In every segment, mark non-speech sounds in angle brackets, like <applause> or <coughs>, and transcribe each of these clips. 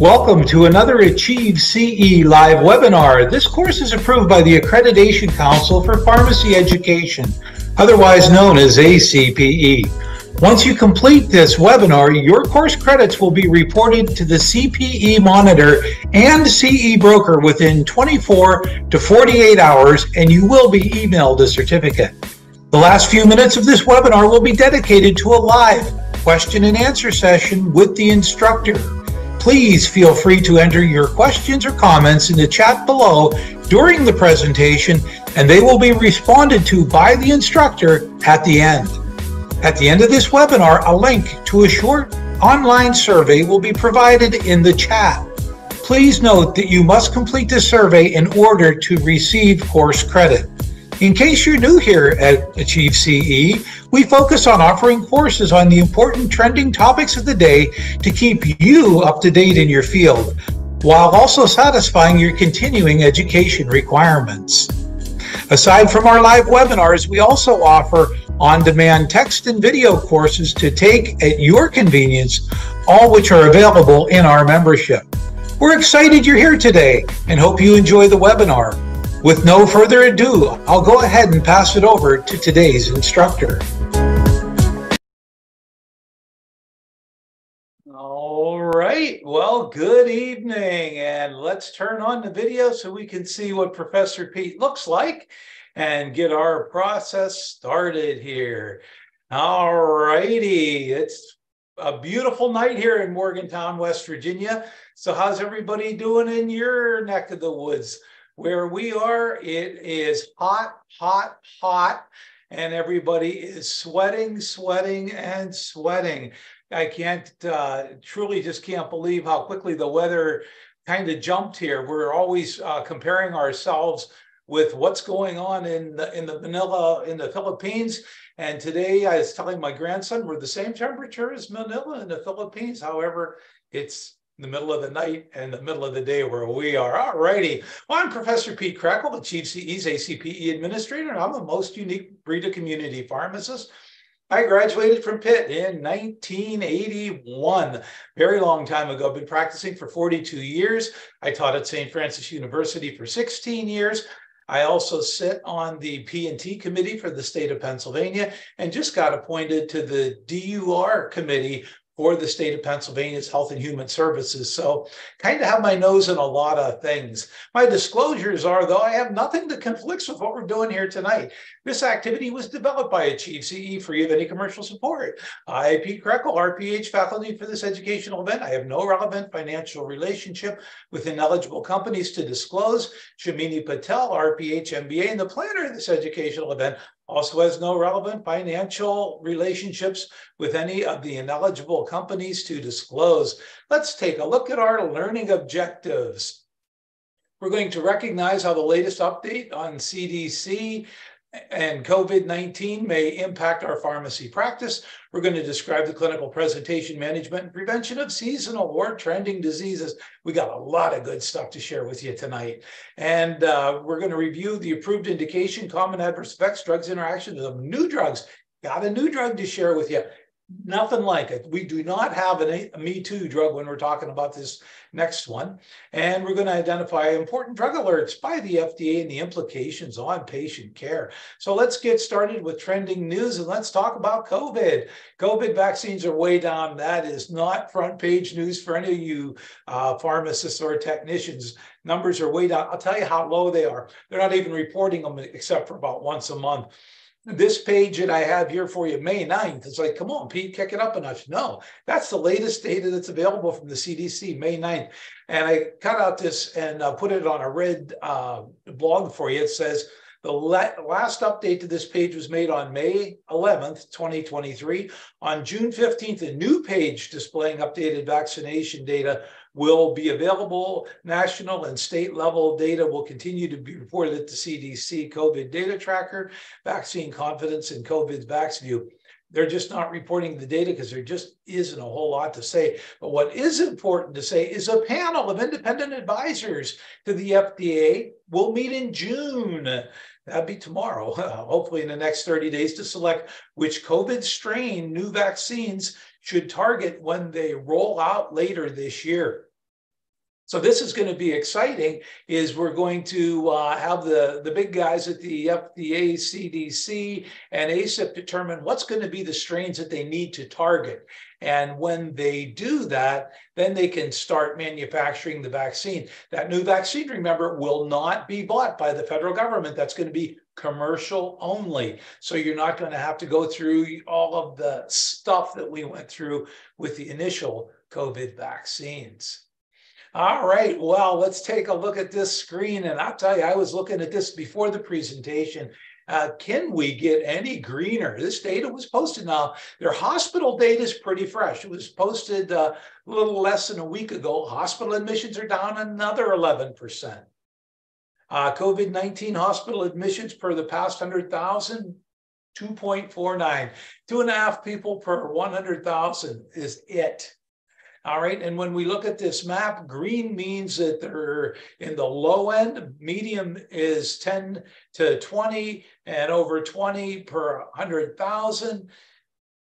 Welcome to another Achieve CE live webinar. This course is approved by the Accreditation Council for Pharmacy Education, otherwise known as ACPE. Once you complete this webinar, your course credits will be reported to the CPE monitor and CE broker within 24 to 48 hours, and you will be emailed a certificate. The last few minutes of this webinar will be dedicated to a live question and answer session with the instructor. Please feel free to enter your questions or comments in the chat below during the presentation, and they will be responded to by the instructor at the end. At the end of this webinar, a link to a short online survey will be provided in the chat. Please note that you must complete the survey in order to receive course credit. In case you're new here at Achieve CE, we focus on offering courses on the important trending topics of the day to keep you up to date in your field, while also satisfying your continuing education requirements. Aside from our live webinars, we also offer on-demand text and video courses to take at your convenience, all which are available in our membership. We're excited you're here today and hope you enjoy the webinar. With no further ado, I'll go ahead and pass it over to today's instructor. All right, well, good evening, and let's turn on the video so we can see what Professor Pete looks like and get our process started here. All righty, it's a beautiful night here in Morgantown, West Virginia. So how's everybody doing in your neck of the woods? Where we are, it is hot, hot, hot, and everybody is sweating, sweating, and sweating. I can't uh, truly just can't believe how quickly the weather kind of jumped here. We're always uh, comparing ourselves with what's going on in the, in the Manila in the Philippines. And today I was telling my grandson we're the same temperature as Manila in the Philippines. However, it's the middle of the night and the middle of the day where we are. All righty. Well, I'm Professor Pete Krekel, Achieve CE's ACPE administrator, and I'm the most unique breed of community pharmacist. I graduated from Pitt in 1981, very long time ago. I've been practicing for 42 years. I taught at St. Francis University for 16 years. I also sit on the P&T committee for the state of Pennsylvania and just got appointed to the DUR committee for the state of Pennsylvania's Health and Human Services. So, kind of have my nose in a lot of things. My disclosures are, though, I have nothing that conflicts with what we're doing here tonight. This activity was developed by Achieve CE free of any commercial support. I, Pete Krekel, RPH faculty for this educational event. I have no relevant financial relationship with ineligible companies to disclose. Shamini Patel, RPH MBA, and the planner of this educational event also has no relevant financial relationships with any of the ineligible companies to disclose. Let's take a look at our learning objectives. We're going to recognize how the latest update on CDC and COVID 19 may impact our pharmacy practice. We're going to describe the clinical presentation, management, and prevention of seasonal or trending diseases. We got a lot of good stuff to share with you tonight. And uh, we're going to review the approved indication, common adverse effects, drugs interactions of new drugs. Got a new drug to share with you nothing like it. We do not have an, a Me Too drug when we're talking about this next one. And we're going to identify important drug alerts by the FDA and the implications on patient care. So let's get started with trending news and let's talk about COVID. COVID vaccines are way down. That is not front page news for any of you uh, pharmacists or technicians. Numbers are way down. I'll tell you how low they are. They're not even reporting them except for about once a month this page that I have here for you, May 9th, it's like, come on, Pete, kick it up a notch. No, that's the latest data that's available from the CDC, May 9th. And I cut out this and uh, put it on a red uh, blog for you. It says, the last update to this page was made on May 11th, 2023. On June 15th, a new page displaying updated vaccination data will be available. National and state level data will continue to be reported at the CDC COVID data tracker, vaccine confidence, and COVID VaxView. They're just not reporting the data because there just isn't a whole lot to say. But what is important to say is a panel of independent advisors to the FDA will meet in June. That'd be tomorrow, <laughs> hopefully in the next 30 days, to select which COVID strain new vaccines should target when they roll out later this year. So this is going to be exciting. Is we're going to uh, have the the big guys at the FDA, CDC, and ACIP determine what's going to be the strains that they need to target. And when they do that, then they can start manufacturing the vaccine. That new vaccine, remember, will not be bought by the federal government. That's going to be commercial only. So you're not going to have to go through all of the stuff that we went through with the initial COVID vaccines. All right, well, let's take a look at this screen. And I'll tell you, I was looking at this before the presentation. Uh, can we get any greener? This data was posted now. Their hospital data is pretty fresh. It was posted uh, a little less than a week ago. Hospital admissions are down another 11%. Uh, COVID 19 hospital admissions per the past 100,000, 2.49. Two and a half people per 100,000 is it. All right. And when we look at this map, green means that they're in the low end, medium is 10 to 20, and over 20 per 100,000.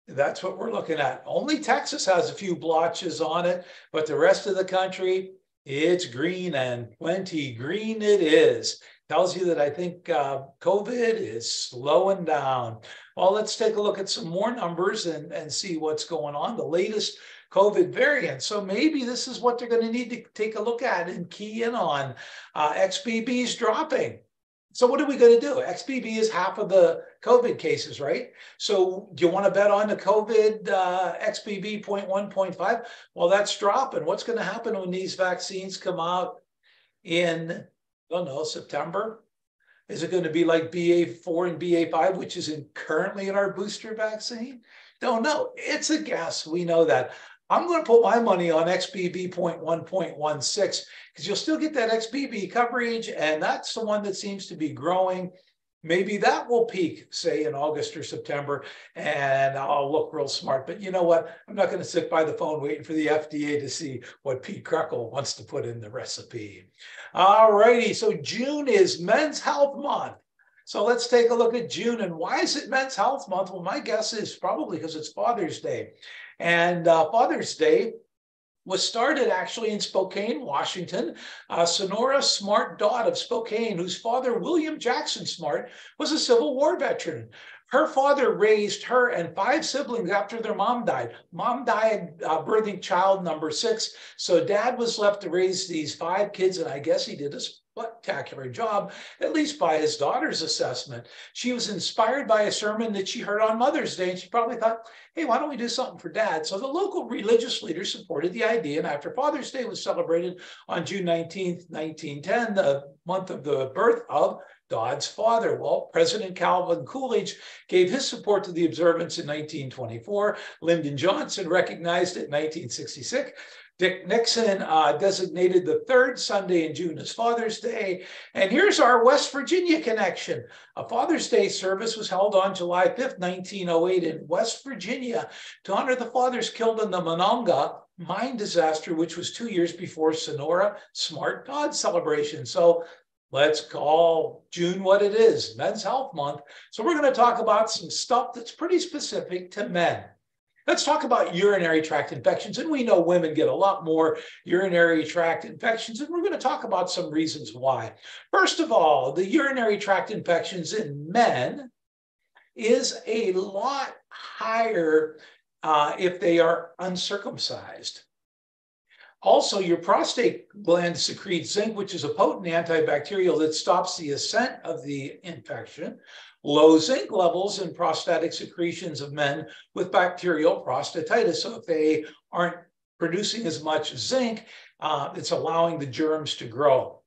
That's what we're looking at. Only Texas has a few blotches on it, but the rest of the country, it's green and plenty green it is. Tells you that I think uh, COVID is slowing down. Well, let's take a look at some more numbers and, and see what's going on. The latest COVID variant. So maybe this is what they're going to need to take a look at and key in on. Uh, is dropping. So what are we going to do? XBB is half of the COVID cases, right? So do you want to bet on the COVID uh, XBB 0.1, 0.5? Well, that's dropping. What's going to happen when these vaccines come out in, I don't know, September? Is it going to be like BA4 and BA5, which is in currently in our booster vaccine? Don't know. It's a guess. We know that. I'm going to put my money on XBB 0.1.16 because you'll still get that XBB coverage, and that's the one that seems to be growing. Maybe that will peak, say, in August or September, and I'll look real smart. But you know what? I'm not going to sit by the phone waiting for the FDA to see what Pete Krekel wants to put in the recipe. All righty. So June is Men's Health Month. So let's take a look at June. And why is it Men's Health Month? Well, my guess is probably because it's Father's Day. And uh, Father's Day was started actually in Spokane, Washington. Uh, Sonora Smart Dodd of Spokane, whose father, William Jackson Smart, was a Civil War veteran. Her father raised her and five siblings after their mom died. Mom died uh, birthing child number six. So dad was left to raise these five kids, and I guess he did a spectacular job, at least by his daughter's assessment. She was inspired by a sermon that she heard on Mother's Day, and she probably thought, hey, why don't we do something for dad? So the local religious leaders supported the idea. And after Father's Day was celebrated on June 19th, 1910, the month of the birth of Dodd's father. Well, President Calvin Coolidge gave his support to the observance in 1924. Lyndon Johnson recognized it in 1966. Dick Nixon uh, designated the third Sunday in June as Father's Day. And here's our West Virginia connection. A Father's Day service was held on July 5th, 1908 in West Virginia to honor the fathers killed in the Monongah mine disaster, which was two years before Sonora Smart Dodd celebration. So let's call June what it is, Men's Health Month. So we're going to talk about some stuff that's pretty specific to men. Let's talk about urinary tract infections. And we know women get a lot more urinary tract infections, and we're going to talk about some reasons why. First of all, the urinary tract infections in men is a lot higher uh, if they are uncircumcised. Also, your prostate gland secretes zinc, which is a potent antibacterial that stops the ascent of the infection low zinc levels in prostatic secretions of men with bacterial prostatitis. So if they aren't producing as much zinc, uh, it's allowing the germs to grow.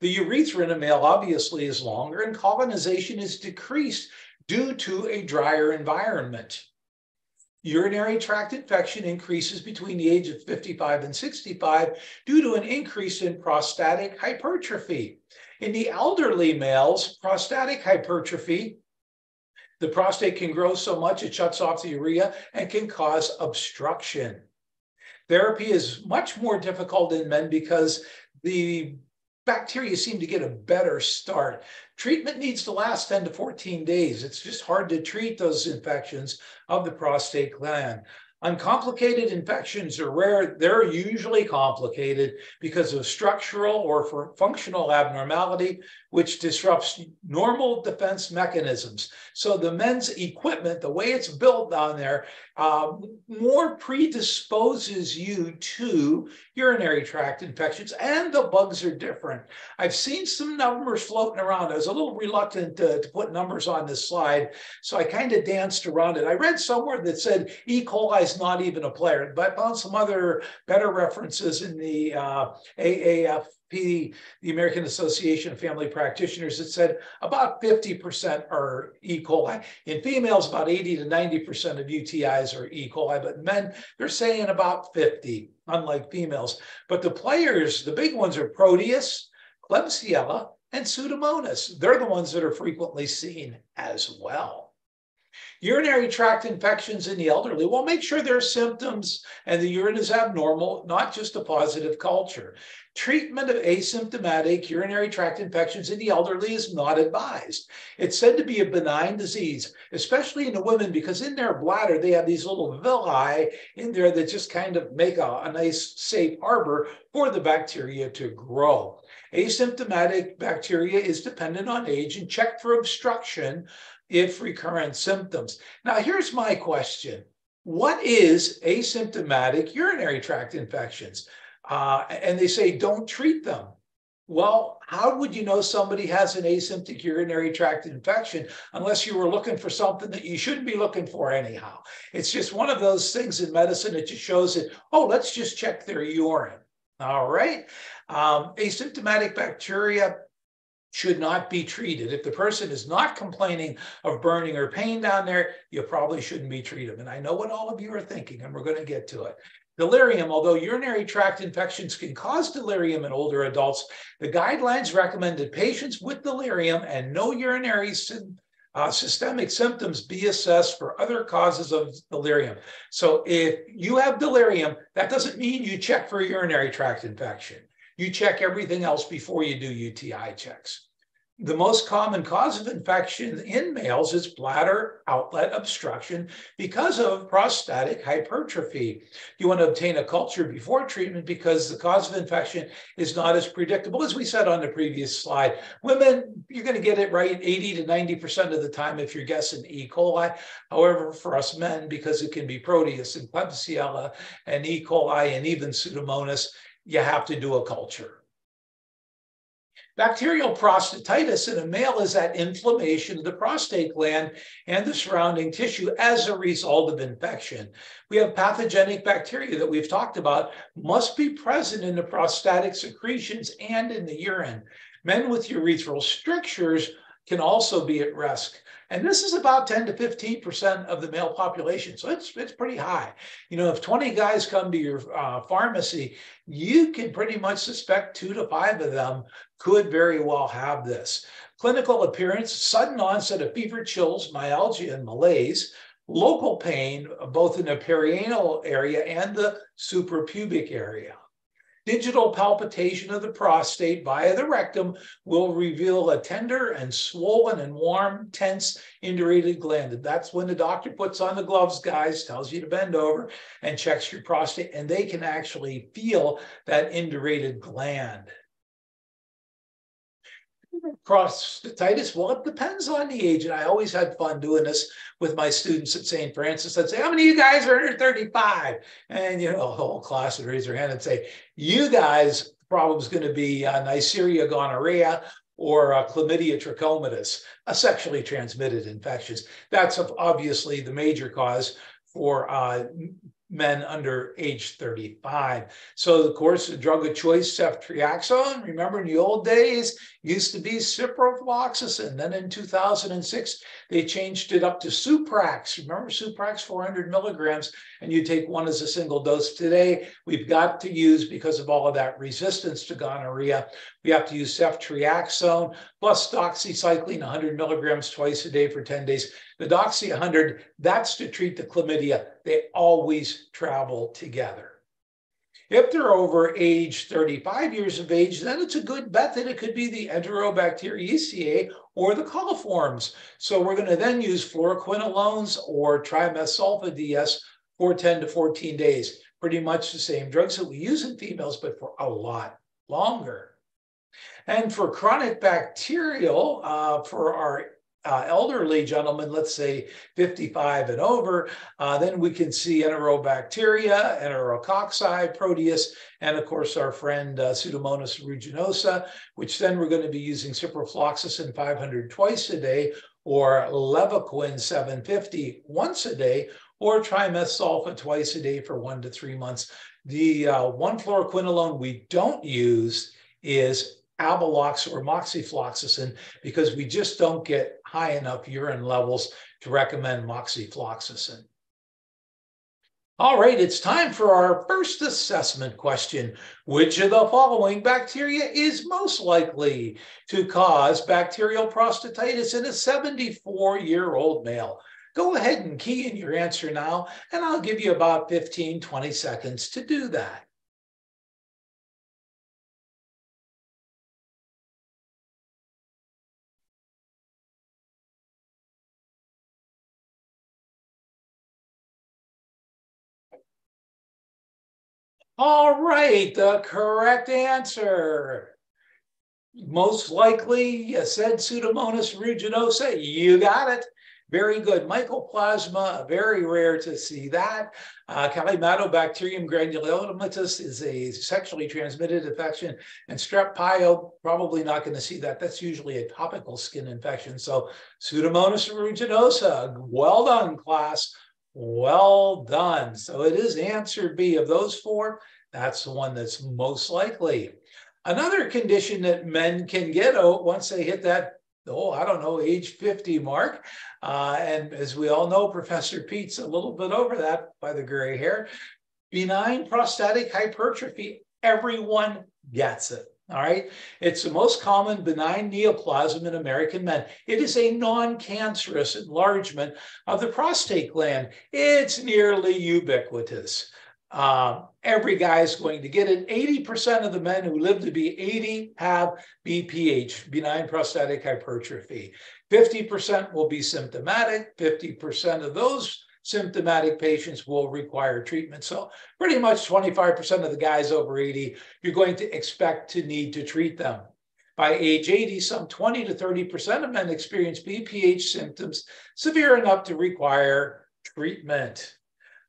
The urethra in a male obviously is longer and colonization is decreased due to a drier environment. Urinary tract infection increases between the age of 55 and 65 due to an increase in prostatic hypertrophy. In the elderly males, prostatic hypertrophy, the prostate can grow so much it shuts off the urea and can cause obstruction. Therapy is much more difficult in men because the bacteria seem to get a better start. Treatment needs to last 10 to 14 days. It's just hard to treat those infections of the prostate gland. Uncomplicated infections are rare. They're usually complicated because of structural or functional abnormality, which disrupts normal defense mechanisms. So the men's equipment, the way it's built down there, uh, more predisposes you to urinary tract infections, and the bugs are different. I've seen some numbers floating around. I was a little reluctant to, to put numbers on this slide, so I kind of danced around it. I read somewhere that said E. coli is not even a player, but I found some other better references in the uh, AAF the American Association of Family Practitioners, that said about 50% are E. coli. In females, about 80 to 90% of UTIs are E. coli, but men, they're saying about 50, unlike females. But the players, the big ones are Proteus, Klebsiella, and Pseudomonas. They're the ones that are frequently seen as well. Urinary tract infections in the elderly, well, make sure there are symptoms and the urine is abnormal, not just a positive culture. Treatment of asymptomatic urinary tract infections in the elderly is not advised. It's said to be a benign disease, especially in the women, because in their bladder, they have these little villi in there that just kind of make a, a nice safe harbor for the bacteria to grow. Asymptomatic bacteria is dependent on age and checked for obstruction if recurrent symptoms. Now, here's my question. What is asymptomatic urinary tract infections? Uh, and they say don't treat them. Well, how would you know somebody has an asymptomatic urinary tract infection unless you were looking for something that you shouldn't be looking for anyhow? It's just one of those things in medicine that just shows it, oh, let's just check their urine. All right. Um, asymptomatic bacteria should not be treated. If the person is not complaining of burning or pain down there, you probably shouldn't be treated. And I know what all of you are thinking, and we're going to get to it. Delirium, although urinary tract infections can cause delirium in older adults, the guidelines recommend that patients with delirium and no urinary uh, systemic symptoms be assessed for other causes of delirium. So if you have delirium, that doesn't mean you check for a urinary tract infection. You check everything else before you do UTI checks. The most common cause of infection in males is bladder outlet obstruction because of prostatic hypertrophy. You want to obtain a culture before treatment because the cause of infection is not as predictable as we said on the previous slide. Women, you're going to get it right 80 to 90% of the time if you're guessing E. coli. However, for us men, because it can be Proteus and Klebsiella and E. coli and even Pseudomonas, you have to do a culture. Bacterial prostatitis in a male is that inflammation of the prostate gland and the surrounding tissue as a result of infection. We have pathogenic bacteria that we've talked about must be present in the prostatic secretions and in the urine. Men with urethral strictures can also be at risk. And this is about 10 to 15% of the male population. So it's, it's pretty high. You know, if 20 guys come to your uh, pharmacy, you can pretty much suspect two to five of them could very well have this. Clinical appearance, sudden onset of fever, chills, myalgia, and malaise, local pain, both in the perianal area and the suprapubic area. Digital palpitation of the prostate via the rectum will reveal a tender and swollen and warm, tense, indurated gland. That's when the doctor puts on the gloves, guys, tells you to bend over and checks your prostate, and they can actually feel that indurated gland. Prostatitis, well, it depends on the age. And I always had fun doing this with my students at St. Francis. I'd say, How many of you guys are under 35? And, you know, the whole class would raise their hand and say, You guys, the problem's going to be uh, Neisseria gonorrhea or uh, chlamydia trachomatis, a sexually transmitted infections. That's obviously the major cause for uh, men under age 35. So, of course, the drug of choice, ceftriaxone, remember in the old days, used to be ciprofloxacin. Then in 2006, they changed it up to Suprax. Remember Suprax, 400 milligrams, and you take one as a single dose. Today, we've got to use, because of all of that resistance to gonorrhea, we have to use ceftriaxone plus doxycycline, 100 milligrams twice a day for 10 days. The Doxy 100, that's to treat the chlamydia. They always travel together. If they're over age 35 years of age, then it's a good bet that it could be the Enterobacteriaceae or the coliforms. So we're going to then use fluoroquinolones or trimetsulfa DS for 10 to 14 days. Pretty much the same drugs that we use in females, but for a lot longer. And for chronic bacterial, uh, for our uh, elderly gentlemen, let's say 55 and over, uh, then we can see enterobacteria, enterococci, proteus, and of course our friend uh, Pseudomonas aeruginosa, which then we're going to be using ciprofloxacin 500 twice a day, or levaquin 750 once a day, or trimethsulfa twice a day for one to three months. The uh, one fluoroquinolone we don't use is Avelox or moxifloxacin because we just don't get high enough urine levels to recommend moxifloxacin. All right, it's time for our first assessment question. Which of the following bacteria is most likely to cause bacterial prostatitis in a 74 year old male? Go ahead and key in your answer now, and I'll give you about 15, 20 seconds to do that. All right, the correct answer. Most likely, you said Pseudomonas aeruginosa. You got it. Very good. Mycoplasma, very rare to see that. Uh, Calymmatobacterium granulomatis is a sexually transmitted infection, and strep pyo, probably not going to see that. That's usually a topical skin infection. So Pseudomonas aeruginosa, well done, class. Well done. So it is answer B. Of those four, that's the one that's most likely. Another condition that men can get oh, once they hit that, oh, I don't know, age 50 mark. Uh, and as we all know, Professor Pete's a little bit over that by the gray hair. Benign prostatic hypertrophy, everyone gets it. All right. It's the most common benign neoplasm in American men. It is a non cancerous enlargement of the prostate gland. It's nearly ubiquitous. Uh, every guy is going to get it. 80% of the men who live to be 80 have BPH, benign prostatic hypertrophy. 50% will be symptomatic. 50% of those symptomatic patients will require treatment. So pretty much 25% of the guys over 80, you're going to expect to need to treat them. By age 80, some 20 to 30% of men experience BPH symptoms severe enough to require treatment.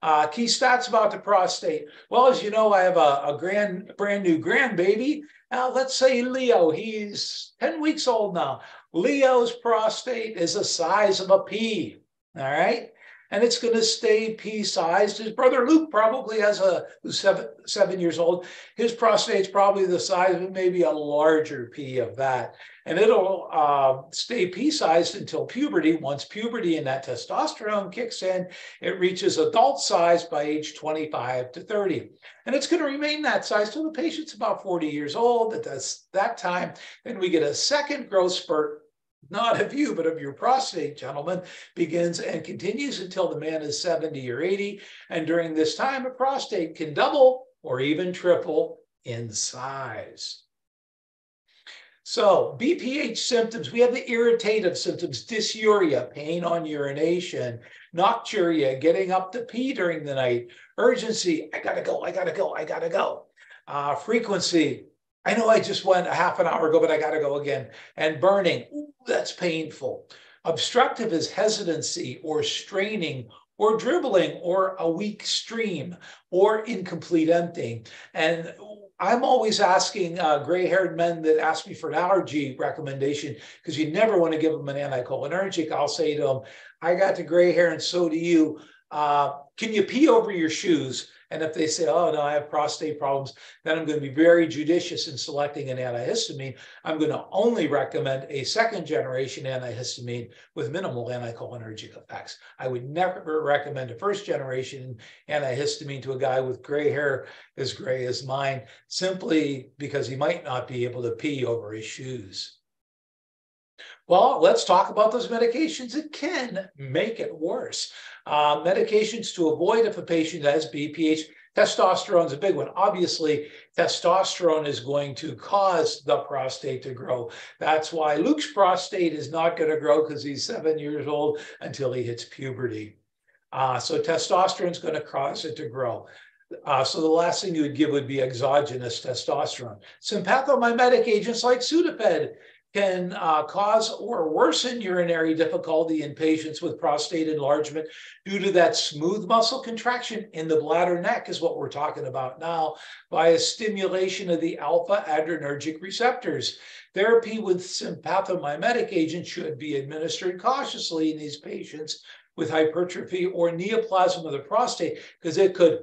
Uh, key stats about the prostate. Well, as you know, I have a, a grand, brand new grandbaby. Now, let's say Leo, he's 10 weeks old now. Leo's prostate is the size of a pea. All right and it's going to stay pea-sized. His brother Luke probably has a who's seven seven years old. His prostate's probably the size of maybe a larger pea of that, and it'll uh, stay pea-sized until puberty. Once puberty and that testosterone kicks in, it reaches adult size by age 25 to 30, and it's going to remain that size till the patient's about 40 years old. At that time, then we get a second growth spurt not of you, but of your prostate, gentlemen, begins and continues until the man is 70 or 80. And during this time, a prostate can double or even triple in size. So, BPH symptoms, we have the irritative symptoms, dysuria, pain on urination, nocturia, getting up to pee during the night, urgency, I gotta go, I gotta go, I gotta go. Uh, frequency, I know I just went a half an hour ago, but I got to go again. And burning, ooh, that's painful. Obstructive is hesitancy or straining or dribbling or a weak stream or incomplete emptying. And I'm always asking uh, gray haired men that ask me for an allergy recommendation because you never want to give them an anticholinergic. I'll say to them, I got the gray hair and so do you. Uh, can you pee over your shoes? And if they say, oh, no, I have prostate problems, then I'm going to be very judicious in selecting an antihistamine. I'm going to only recommend a second generation antihistamine with minimal anticholinergic effects. I would never recommend a first generation antihistamine to a guy with gray hair as gray as mine, simply because he might not be able to pee over his shoes. Well, let's talk about those medications that can make it worse. Uh, medications to avoid if a patient has BPH. Testosterone is a big one. Obviously, testosterone is going to cause the prostate to grow. That's why Luke's prostate is not going to grow because he's seven years old until he hits puberty. Uh, so testosterone is going to cause it to grow. Uh, so the last thing you would give would be exogenous testosterone. Sympathomimetic agents like Sudafed can uh, cause or worsen urinary difficulty in patients with prostate enlargement due to that smooth muscle contraction in the bladder neck is what we're talking about now via stimulation of the alpha adrenergic receptors. Therapy with sympathomimetic agents should be administered cautiously in these patients with hypertrophy or neoplasm of the prostate because it could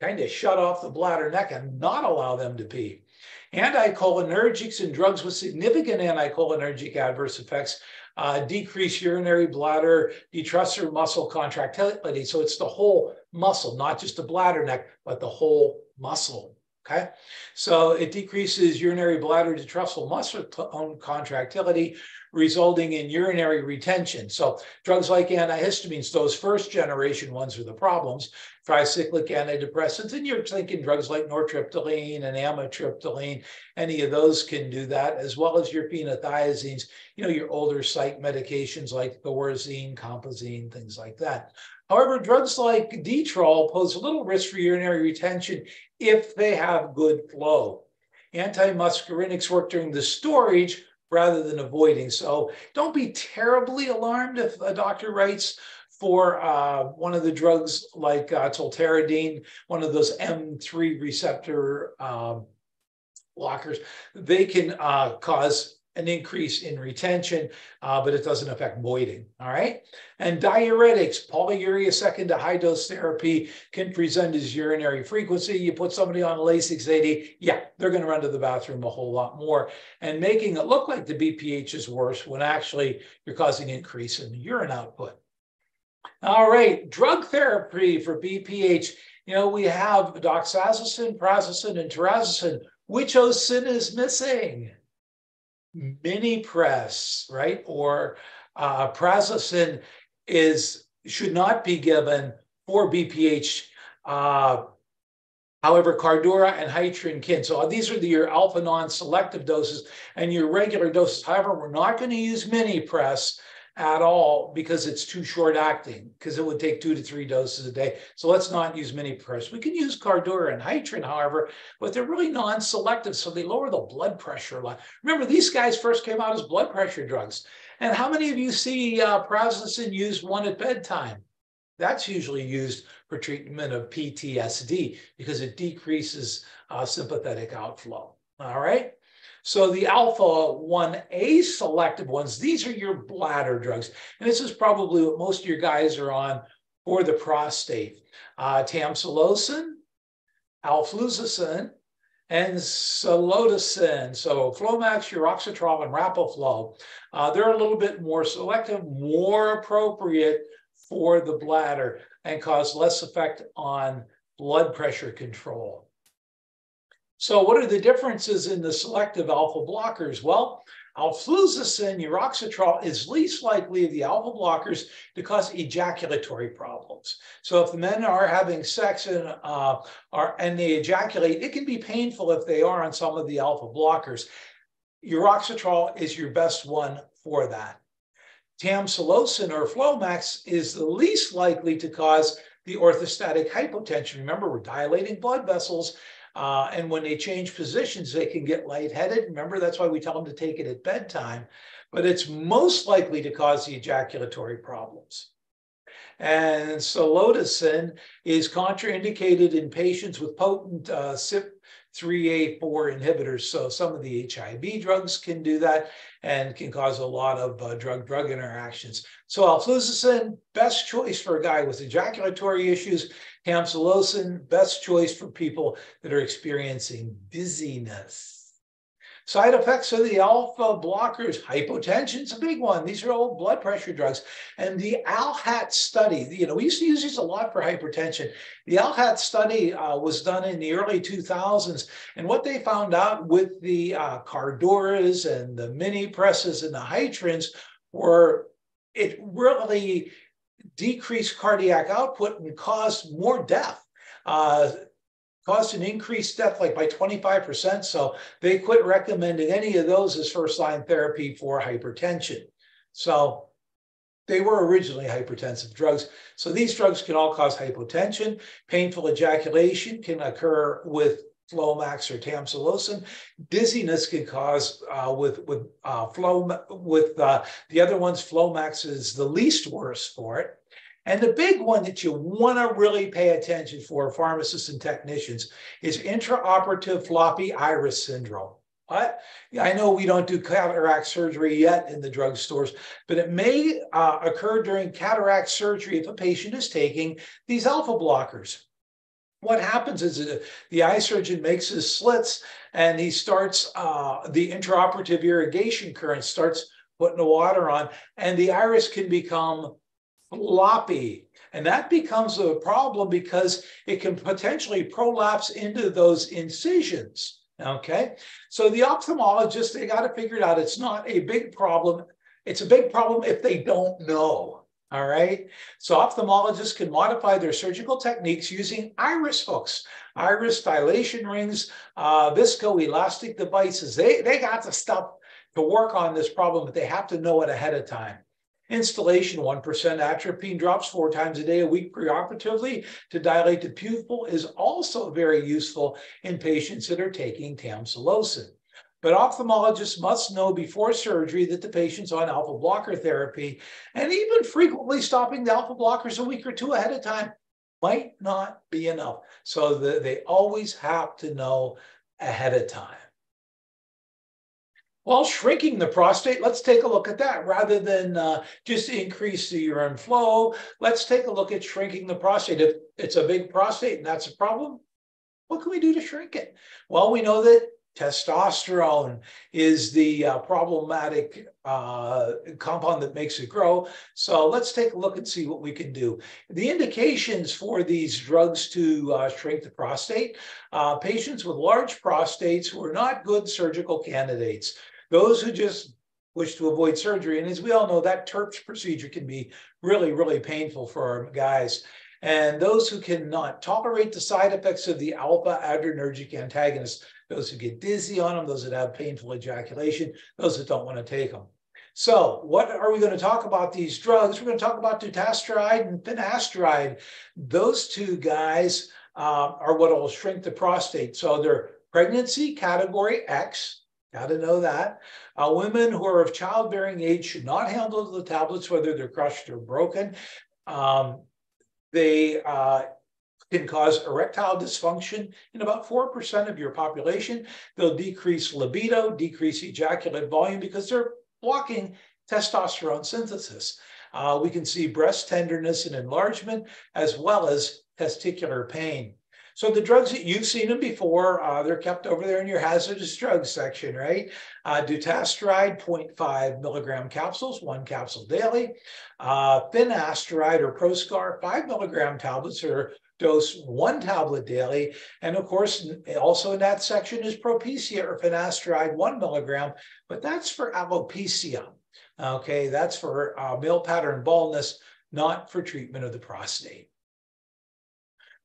kind of shut off the bladder neck and not allow them to pee. Anticholinergics and drugs with significant anticholinergic adverse effects uh, decrease urinary bladder detrusor muscle contractility. So it's the whole muscle, not just the bladder neck, but the whole muscle. Okay, so it decreases urinary bladder detrusor muscle contractility, resulting in urinary retention. So drugs like antihistamines, those first generation ones are the problems. Tricyclic antidepressants, and you're thinking drugs like nortriptyline and amitriptyline, any of those can do that, as well as your phenothiazines, you know, your older psych medications like thorazine, compazine, things like that. However, drugs like Detrol pose a little risk for urinary retention if they have good flow. Antimuscarinics work during the storage rather than avoiding. So don't be terribly alarmed if a doctor writes for uh, one of the drugs like uh, tolterodine, one of those M3 receptor um, blockers. They can uh, cause an increase in retention, uh, but it doesn't affect voiding. All right. And diuretics, polyuria second to high dose therapy can present as urinary frequency. You put somebody on Lasix 80, yeah, they're going to run to the bathroom a whole lot more and making it look like the BPH is worse when actually you're causing an increase in the urine output. All right, drug therapy for BPH. You know, we have doxazosin, prazosin, and terazosin. Which OSIN is missing? Minipress, right? Or uh, prazosin is should not be given for BPH. Uh, however, Cardura and Hytrin can. So these are the, your alpha non-selective doses and your regular doses. However, we're not going to use Minipress at all because it's too short acting because it would take two to three doses a day. So let's not use Minipress. We can use Cardura and Hytrin, however, but they're really non-selective, so they lower the blood pressure a lot. Remember, these guys first came out as blood pressure drugs. And how many of you see uh, prazosin used one at bedtime? That's usually used for treatment of PTSD because it decreases uh, sympathetic outflow. All right. So the alpha 1A selective ones, these are your bladder drugs. And this is probably what most of your guys are on for the prostate. Uh, tamsulosin, alfuzosin, and silodosin. So Flomax, Uroxatral, and Rapaflo. Uh, they're a little bit more selective, more appropriate for the bladder and cause less effect on blood pressure control. So what are the differences in the selective alpha blockers? Well, alfuzosin, uroxatral is least likely of the alpha blockers to cause ejaculatory problems. So if the men are having sex and, uh, are, and they ejaculate, it can be painful if they are on some of the alpha blockers. Uroxatral is your best one for that. Tamsulosin or Flomax is the least likely to cause the orthostatic hypotension. Remember, we're dilating blood vessels uh, and when they change positions, they can get lightheaded. Remember, that's why we tell them to take it at bedtime. But it's most likely to cause the ejaculatory problems. And silodosin is contraindicated in patients with potent uh, CYP3A4 inhibitors. So some of the HIV drugs can do that and can cause a lot of uh, drug-drug interactions. So alfuzosin, best choice for a guy with ejaculatory issues. Tamsulosin, best choice for people that are experiencing dizziness. Side effects of the alpha blockers, hypotension is a big one. These are old blood pressure drugs. And the ALLHAT study, you know, we used to use these a lot for hypertension. The ALLHAT study uh, was done in the early 2000s. And what they found out with the uh, Carduras and the mini presses and the Hytrins were it really decreased cardiac output and caused more death. Uh, caused an increased death like by 25%. So they quit recommending any of those as first line therapy for hypertension. So they were originally hypertensive drugs. So these drugs can all cause hypotension. Painful ejaculation can occur with Flomax or tamsulosin. Dizziness can cause uh, with with uh, flow with uh, the other ones. Flomax is the least worst for it. And the big one that you want to really pay attention for, pharmacists and technicians, is intraoperative floppy iris syndrome. What? I know we don't do cataract surgery yet in the drugstores, but it may uh, occur during cataract surgery if a patient is taking these alpha blockers. What happens is the eye surgeon makes his slits and he starts uh, the intraoperative irrigation current starts putting the water on, and the iris can become floppy. And that becomes a problem because it can potentially prolapse into those incisions. Okay. So the ophthalmologist, they got to figure it out. It's not a big problem. It's a big problem if they don't know. All right. So ophthalmologists can modify their surgical techniques using iris hooks, iris dilation rings, uh, viscoelastic devices. They, they got the stuff to work on this problem, but they have to know it ahead of time. Instillation 1% atropine drops four times a day a week preoperatively to dilate the pupil is also very useful in patients that are taking tamsulosin. But ophthalmologists must know before surgery that the patient's on alpha blocker therapy, and even frequently stopping the alpha blockers a week or two ahead of time might not be enough. So the, they always have to know ahead of time. Well, shrinking the prostate, let's take a look at that rather than uh, just increase the urine flow. Let's take a look at shrinking the prostate. If it's a big prostate and that's a problem, what can we do to shrink it? Well, we know that testosterone is the uh, problematic uh, compound that makes it grow. So let's take a look and see what we can do. The indications for these drugs to uh, shrink the prostate, uh, patients with large prostates who are not good surgical candidates. Those who just wish to avoid surgery, and as we all know, that TURPS procedure can be really, really painful for our guys. And those who cannot tolerate the side effects of the alpha adrenergic antagonists, those who get dizzy on them, those that have painful ejaculation, those that don't want to take them. So, what are we going to talk about these drugs? We're going to talk about dutasteride and finasteride. Those two guys uh, are what will shrink the prostate. So, they're pregnancy category X, Got to know that. Uh, women who are of childbearing age should not handle the tablets, whether they're crushed or broken. Um, they uh, can cause erectile dysfunction in about 4% of your population. They'll decrease libido, decrease ejaculate volume because they're blocking testosterone synthesis. Uh, we can see breast tenderness and enlargement, as well as testicular pain. So the drugs that you've seen them before, uh, they're kept over there in your hazardous drugs section, right? Uh, dutasteride, 0.5 milligram capsules, one capsule daily. Uh, finasteride or Proscar, five milligram tablets or dose one tablet daily. And of course, also in that section is Propecia or finasteride, one milligram, but that's for alopecia. Okay, that's for uh, male pattern baldness, not for treatment of the prostate.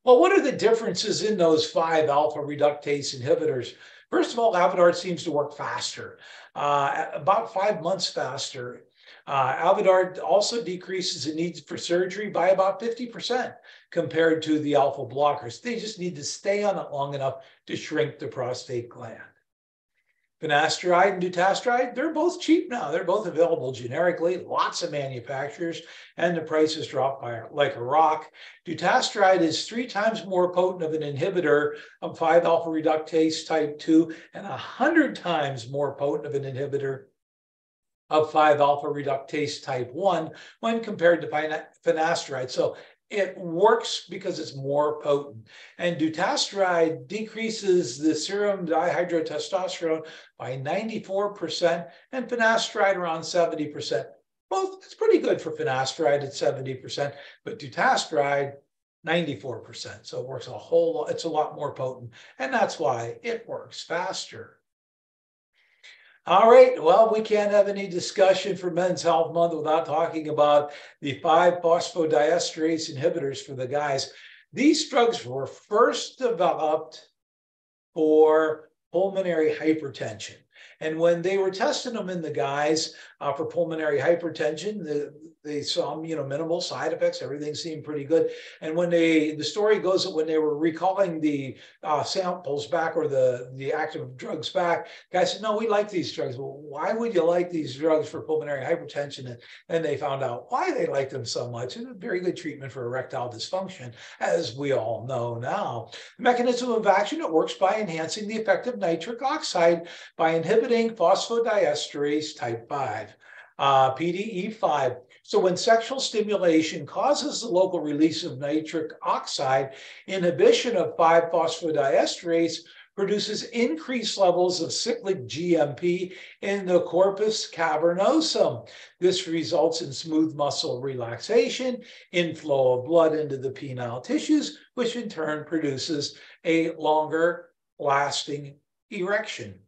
Well, what are the differences in those five alpha reductase inhibitors? First of all, Avodart seems to work faster, uh, about five months faster. Uh, Avodart also decreases the need for surgery by about 50% compared to the alpha blockers. They just need to stay on it long enough to shrink the prostate gland. Finasteride and dutasteride, they're both cheap now. They're both available generically, lots of manufacturers, and the prices drop by like a rock. Dutasteride is three times more potent of an inhibitor um, of 5-alpha reductase type 2 and 100 times more potent of an inhibitor of 5-alpha reductase type 1 when compared to finasteride. So it works because it's more potent. And dutasteride decreases the serum dihydrotestosterone by 94% and finasteride around 70%. Both, it's pretty good for finasteride at 70%, but dutasteride, 94%. So it works a whole lot, it's a lot more potent. And that's why it works faster. All right. Well, we can't have any discussion for Men's Health Month without talking about the five phosphodiesterase inhibitors for the guys. These drugs were first developed for pulmonary hypertension. And when they were testing them in the guys uh, for pulmonary hypertension, the, they saw you know minimal side effects everything seemed pretty good. And when they the story goes that when they were recalling the uh, samples back or the the active drugs back guys said no we like these drugs. Well why would you like these drugs for pulmonary hypertension? And then they found out why they liked them so much. It's a very good treatment for erectile dysfunction as we all know now. The mechanism of action it works by enhancing the effect of nitric oxide by inhibiting phosphodiesterase type 5 uh, PDE5. So when sexual stimulation causes the local release of nitric oxide, inhibition of 5-phosphodiesterase produces increased levels of cyclic GMP in the corpus cavernosum. This results in smooth muscle relaxation, inflow of blood into the penile tissues, which in turn produces a longer lasting erection.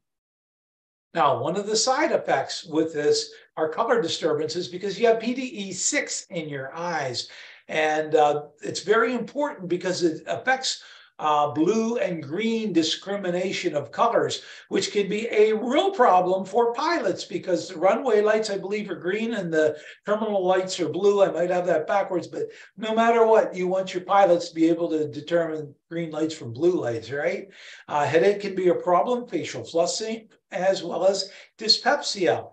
Now, one of the side effects with this are color disturbances because you have PDE6 in your eyes. And uh, it's very important because it affects uh, blue and green discrimination of colors, which can be a real problem for pilots because the runway lights, I believe, are green and the terminal lights are blue. I might have that backwards, but no matter what, you want your pilots to be able to determine green lights from blue lights, right? Uh, headache can be a problem, facial flushing, as well as dyspepsia.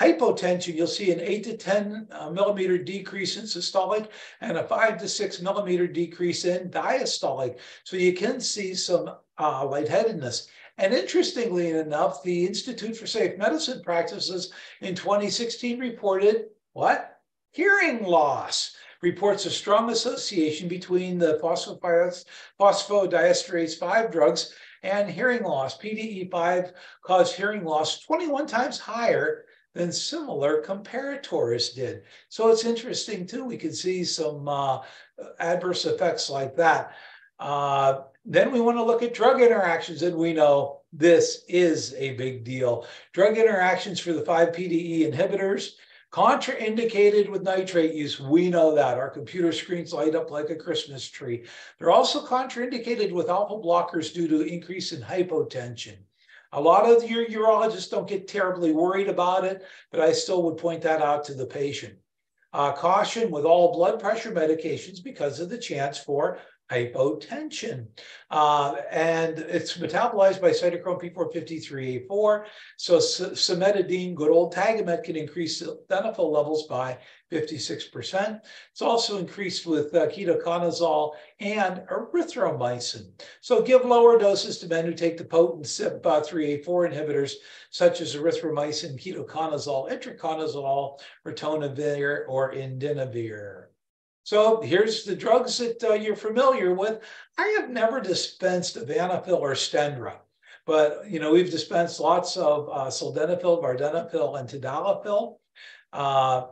Hypotension, you'll see an 8 to 10 uh, millimeter decrease in systolic and a 5 to 6 millimeter decrease in diastolic. So you can see some uh, lightheadedness. And interestingly enough, the Institute for Safe Medicine Practices in 2016 reported what? Hearing loss. Reports a strong association between the phosphodiesterase 5 drugs and hearing loss. PDE5 caused hearing loss 21 times higher than similar comparators did. So it's interesting too. We can see some uh, adverse effects like that. Uh, then we want to look at drug interactions, and we know this is a big deal. Drug interactions for the 5-PDE inhibitors, contraindicated with nitrate use. We know that. Our computer screens light up like a Christmas tree. They're also contraindicated with alpha blockers due to increase in hypotension. A lot of your urologists don't get terribly worried about it, but I still would point that out to the patient. Uh, caution with all blood pressure medications because of the chance for hypotension. Uh, and it's metabolized by cytochrome P453A4. So cimetidine, good old Tagamet, can increase sildenafil levels by 56%. It's also increased with uh, ketoconazole and erythromycin. So give lower doses to men who take the potent CYP3A4 inhibitors, such as erythromycin, ketoconazole, itraconazole, ritonavir, or indinavir. So here's the drugs that uh, you're familiar with. I have never dispensed Avanafil or Stendra, but you know we've dispensed lots of uh, sildenafil, vardenafil, and tadalafil. Uh,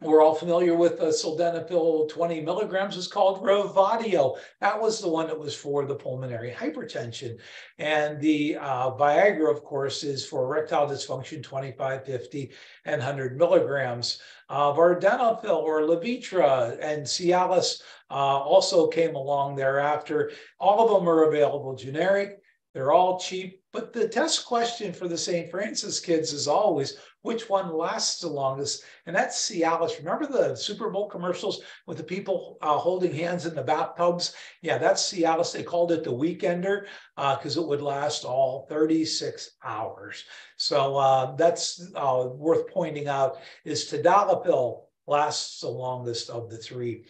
we're all familiar with the sildenafil 20 milligrams is called Revatio. That was the one that was for the pulmonary hypertension. And the uh, Viagra, of course, is for erectile dysfunction 25, 50, and 100 milligrams. Uh, Vardenafil or Levitra and Cialis uh, also came along thereafter. All of them are available generic. They're all cheap. But the test question for the St. Francis kids is always, which one lasts the longest. And that's Cialis. Remember the Super Bowl commercials with the people uh, holding hands in the bathtubs? Yeah, that's Cialis. They called it the Weekender because uh, it would last all 36 hours. So uh, that's uh, worth pointing out is Tadalafil lasts the longest of the three.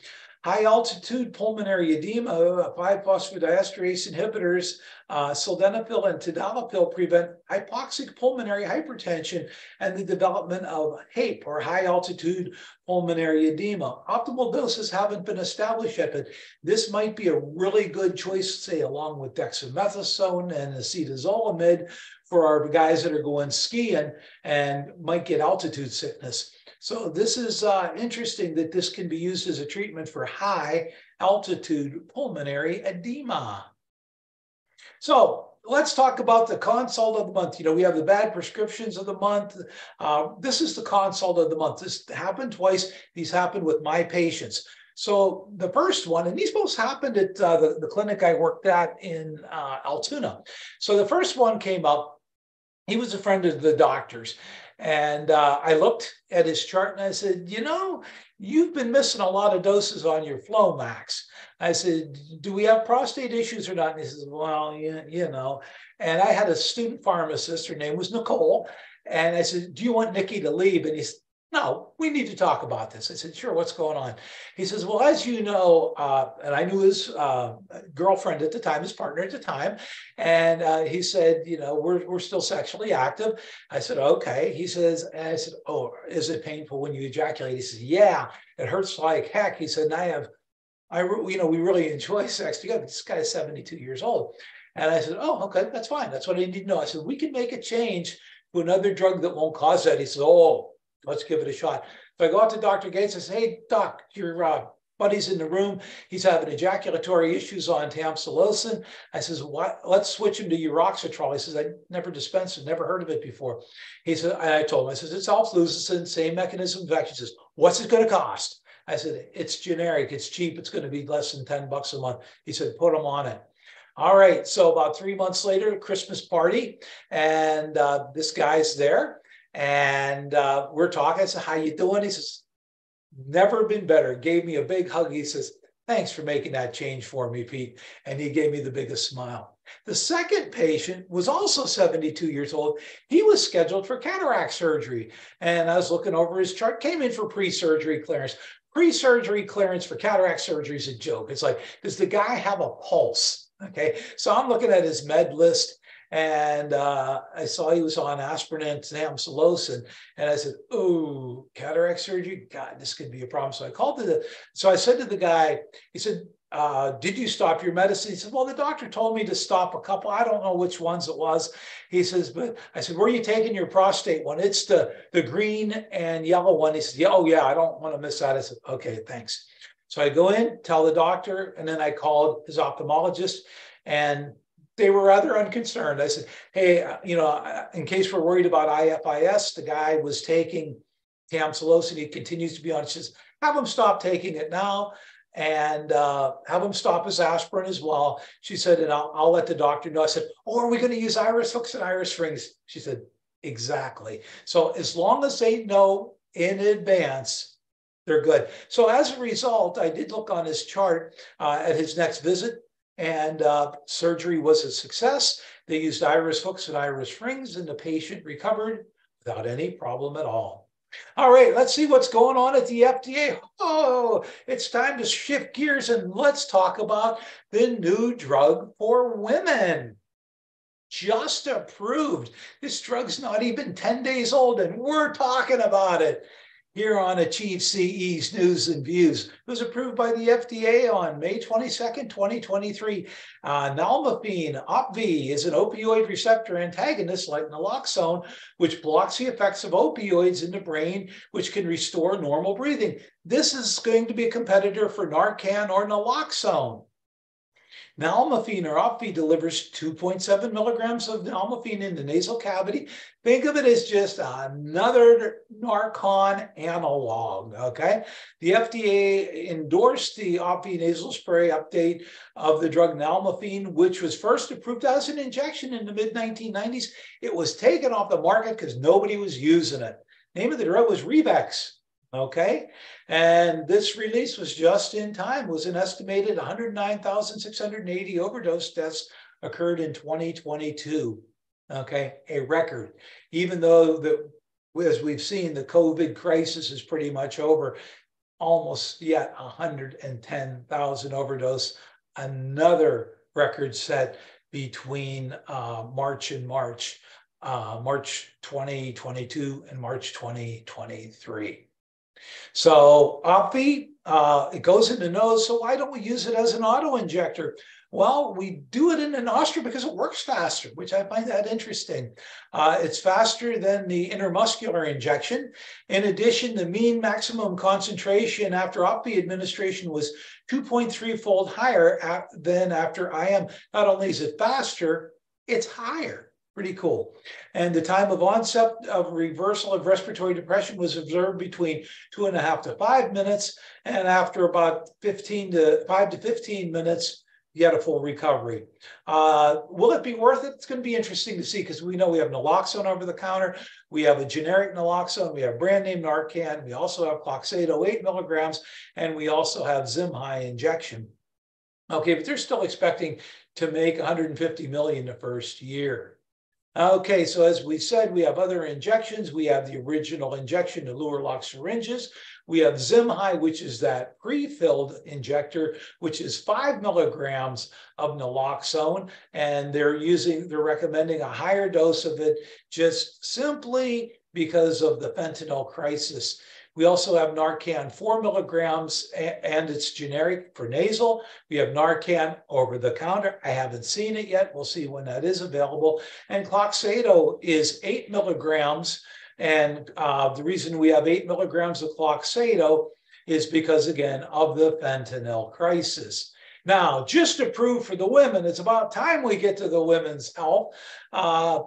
High altitude pulmonary edema, 5-phosphodiesterase inhibitors, uh, sildenafil and tadalafil prevent hypoxic pulmonary hypertension and the development of HAPE or high altitude pulmonary edema. Optimal doses haven't been established yet, but this might be a really good choice, say, along with dexamethasone and acetazolamide for our guys that are going skiing and might get altitude sickness. So this is uh, interesting that this can be used as a treatment for high altitude pulmonary edema. So let's talk about the consult of the month. You know, we have the bad prescriptions of the month. Uh, this is the consult of the month. This happened twice. These happened with my patients. So the first one, and these both happened at uh, the, the clinic I worked at in uh, Altoona. So the first one came up. He was a friend of the doctor's, And uh, I looked at his chart and I said, you know, you've been missing a lot of doses on your Flomax. I said, do we have prostate issues or not? And he says, well, you, you know. And I had a student pharmacist, her name was Nicole. And I said, do you want Nikki to leave? And he no, we need to talk about this. I said, sure, what's going on? He says, well, as you know, uh, and I knew his uh, girlfriend at the time, his partner at the time, and uh, he said, you know, we're, we're still sexually active. I said, okay. He says, and I said, oh, is it painful when you ejaculate? He says, yeah, it hurts like heck. He said, I have, I, you know, we really enjoy sex together. This guy is 72 years old. And I said, oh, okay, that's fine. That's what I need to know. I said, we can make a change to another drug that won't cause that. He said, oh, let's give it a shot. So I go out to Dr. Gates and say, hey, doc, your uh, buddy's in the room. He's having ejaculatory issues on tamsulosin. I says, what? Let's switch him to Uroxatral. He says, I never dispensed it, never heard of it before. He said, I told him, I says, it's alfuzosin, same mechanism of action. He says, what's it going to cost? I said, it's generic, it's cheap, it's going to be less than 10 bucks a month. He said, put them on it. All right, so about three months later, Christmas party, and uh, this guy's there and uh, we're talking. I said, "How you doing?" He says, "Never been better." Gave me a big hug. He says, "Thanks for making that change for me, Pete." And he gave me the biggest smile. The second patient was also 72 years old. He was scheduled for cataract surgery, and I was looking over his chart. Came in for pre-surgery clearance. Pre-surgery clearance for cataract surgery is a joke. It's like, does the guy have a pulse? Okay, so I'm looking at his med list and uh, I saw he was on aspirin and tamsulosin, and I said, "Oh, cataract surgery? God, this could be a problem." So I called to the. So I said to the guy, he said, uh, "Did you stop your medicine?" He said, "Well, the doctor told me to stop a couple. I don't know which ones it was." He says, "But I said, where are you taking your prostate one? It's the the green and yellow one." He said, "Yeah, oh yeah, I don't want to miss that." I said, "Okay, thanks." So I go in, tell the doctor, and then I called his ophthalmologist, and they were rather unconcerned. I said, hey, uh, you know, in case we're worried about IFIS, the guy was taking tamsulosin. He continues to be on. She says, have him stop taking it now and uh, have him stop his aspirin as well. She said, and I'll, I'll let the doctor know. I said, oh, are we going to use iris hooks and iris rings? She said, exactly. So as long as they know in advance, they're good. So as a result, I did look on his chart uh, at his next visit and uh, surgery was a success. They used iris hooks and iris rings, and the patient recovered without any problem at all. All right, let's see what's going on at the FDA. Oh, it's time to shift gears and let's talk about the new drug for women. Just approved. This drug's not even 10 days old, and we're talking about it here on Achieve CE's News and Views. It was approved by the FDA on May 22nd, 2023. Uh, nalmefene, OPVEE, is an opioid receptor antagonist like naloxone, which blocks the effects of opioids in the brain, which can restore normal breathing. This is going to be a competitor for Narcan or naloxone. Nalmefene or OPVEE delivers 2.7 milligrams of nalmefene in the nasal cavity. Think of it as just another Narcan analog, okay? The FDA endorsed the OPVEE nasal spray update of the drug nalmefene, which was first approved as an injection in the mid-1990s. It was taken off the market because nobody was using it. Name of the drug was Revex. Okay. And this release was just in time, was an estimated 109,680 overdose deaths occurred in 2022. Okay. A record, even though the, as we've seen, the COVID crisis is pretty much over, almost yet 110,000 overdose, another record set between uh, March and March, uh, March 2022 and March 2023. So OPVEE, uh, it goes in the nose. So why don't we use it as an auto injector? Well, we do it in the nostril because it works faster, which I find that interesting. Uh, it's faster than the intramuscular injection. In addition, the mean maximum concentration after OPVEE administration was 2.3 fold higher than after IM. Not only is it faster, it's higher. Pretty cool. And the time of onset of reversal of respiratory depression was observed between two and a half to five minutes. And after about 15 to five to 15 minutes, get a full recovery. Uh, will it be worth it? It's going to be interesting to see because we know we have naloxone over the counter. We have a generic naloxone. We have brand name Narcan. We also have Kloxxado 8 milligrams. And we also have Zimhi injection. Okay, but they're still expecting to make 150 million the first year. Okay, so as we said, we have other injections. We have the original injection, the Luer lock syringes. We have Zimhi, which is that pre-filled injector, which is five milligrams of naloxone. And they're using, they're recommending a higher dose of it just simply because of the fentanyl crisis. We also have Narcan 4 milligrams and it's generic for nasal. We have Narcan over the counter. I haven't seen it yet. We'll see when that is available. And Kloxxado is 8 milligrams and uh, the reason we have eight milligrams of Kloxxado is because, again, of the fentanyl crisis. Now, just to prove for the women, it's about time we get to the women's health. Uh,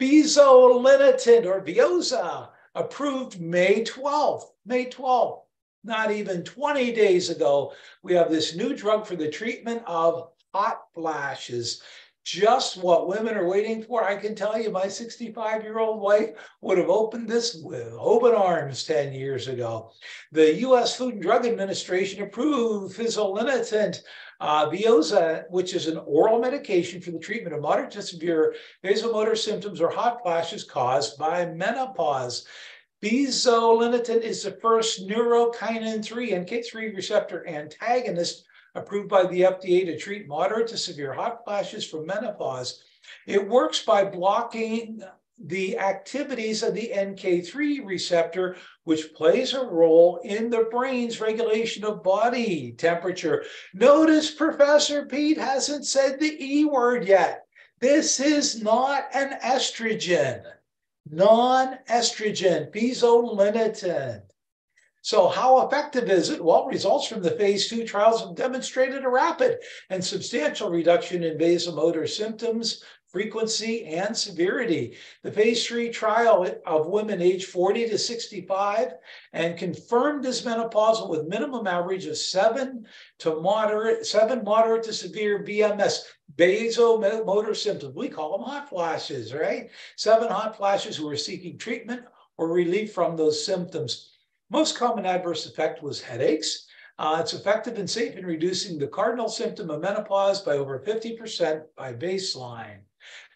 Fezolinetant or Veozah approved May 12th. May 12th, not even 20 days ago. We have this new drug for the treatment of hot flashes just what women are waiting for. I can tell you, my 65 year old wife would have opened this with open arms 10 years ago. The US Food and Drug Administration approved fezolinetant uh, Veozah, which is an oral medication for the treatment of moderate to severe vasomotor symptoms or hot flashes caused by menopause. Fezolinetant is the first neurokinin 3 NK3 receptor antagonist approved by the FDA to treat moderate to severe hot flashes from menopause. It works by blocking the activities of the NK3 receptor, which plays a role in the brain's regulation of body temperature. Notice Professor Pete hasn't said the E word yet. This is not an estrogen, non estrogen, fezolinetant. So, how effective is it? Well, results from the phase two trials have demonstrated a rapid and substantial reduction in vasomotor symptoms, frequency, and severity. The phase three trial of women aged 40 to 65 and confirmed as menopausal with minimum average of seven to moderate, seven moderate to severe VMS, vasomotor symptoms. We call them hot flashes, right? Seven hot flashes who are seeking treatment or relief from those symptoms. Most common adverse effect was headaches. Uh, it's effective and safe in reducing the cardinal symptom of menopause by over 50% by baseline.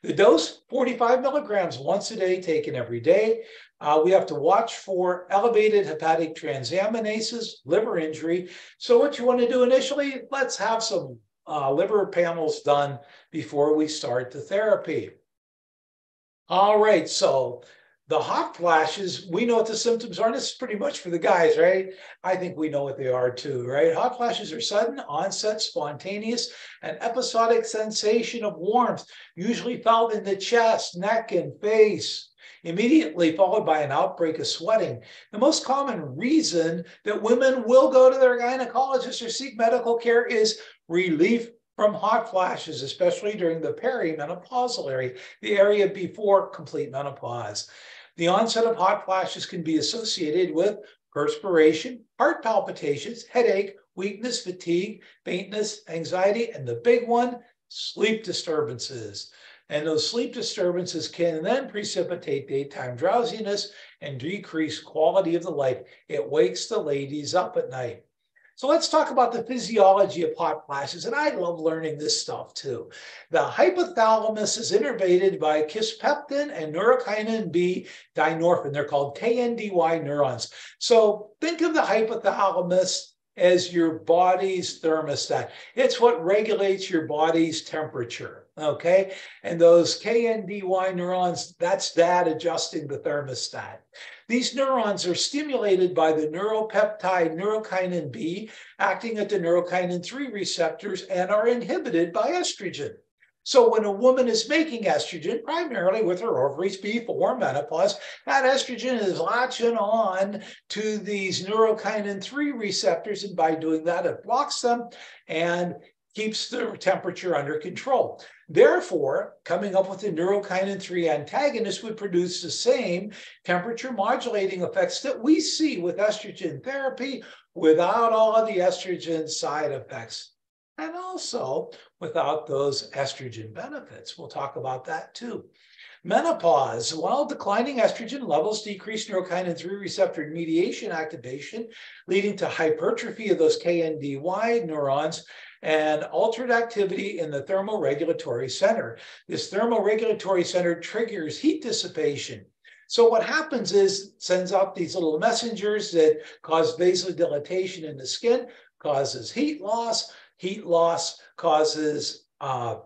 The dose, 45 milligrams once a day, taken every day. Uh, we have to watch for elevated hepatic transaminases, liver injury. So what you want to do initially, let's have some uh, liver panels done before we start the therapy. All right, so the hot flashes, we know what the symptoms are. This is pretty much for the guys, right? I think we know what they are too, right? Hot flashes are sudden, onset, spontaneous, and episodic sensation of warmth, usually felt in the chest, neck, and face immediately followed by an outbreak of sweating. The most common reason that women will go to their gynecologist or seek medical care is relief from hot flashes, especially during the perimenopausal area, the area before complete menopause. The onset of hot flashes can be associated with perspiration, heart palpitations, headache, weakness, fatigue, faintness, anxiety, and the big one, sleep disturbances. And those sleep disturbances can then precipitate daytime drowsiness and decrease quality of the life. It wakes the ladies up at night. So let's talk about the physiology of hot flashes. And I love learning this stuff too. The hypothalamus is innervated by kisspeptin and neurokinin B dynorphin. They're called KNDY neurons. So think of the hypothalamus as your body's thermostat. It's what regulates your body's temperature. Okay. And those KNDY neurons, that's that adjusting the thermostat. These neurons are stimulated by the neuropeptide neurokinin B, acting at the neurokinin 3 receptors, and are inhibited by estrogen. So when a woman is making estrogen, primarily with her ovaries before menopause, that estrogen is latching on to these neurokinin 3 receptors, and by doing that, it blocks them and keeps the temperature under control. Therefore, coming up with a neurokinin 3 antagonist would produce the same temperature modulating effects that we see with estrogen therapy without all of the estrogen side effects. and also without those estrogen benefits. We'll talk about that too. Menopause, while declining estrogen levels decrease neurokinin 3 receptor mediation activation, leading to hypertrophy of those KNDY neurons and altered activity in the thermoregulatory center. This thermoregulatory center triggers heat dissipation. So what happens is sends out these little messengers that cause vasodilatation in the skin, causes heat loss. Heat loss causes uh,